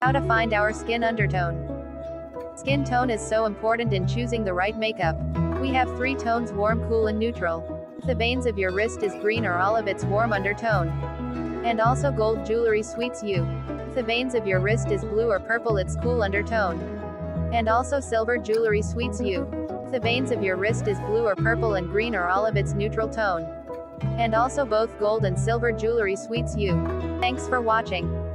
How to find our skin undertone. Skin tone is so important in choosing the right makeup. We have three tones warm, cool, and neutral. The veins of your wrist is green or olive, it's warm undertone. And also gold jewelry sweets you. The veins of your wrist is blue or purple, it's cool undertone. And also silver jewelry sweets you. The veins of your wrist is blue or purple and green or olive, it's neutral tone. And also both gold and silver jewelry sweets you. Thanks for watching.